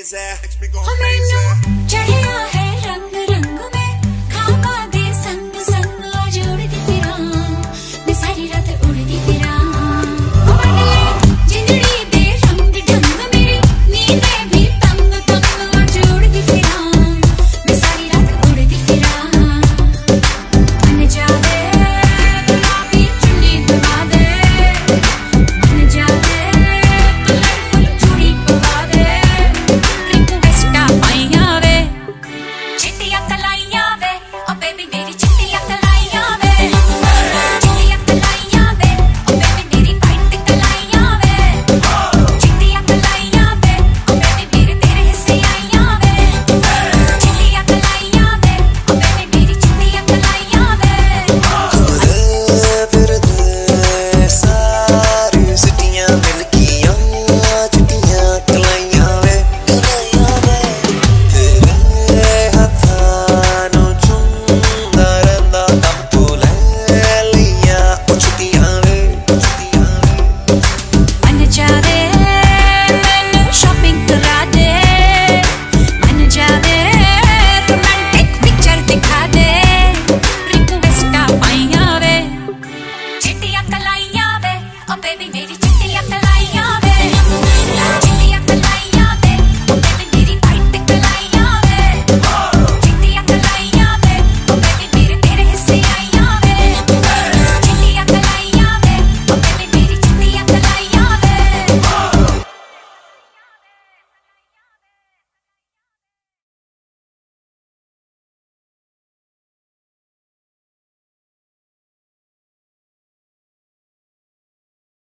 crazy. Makes me go crazy.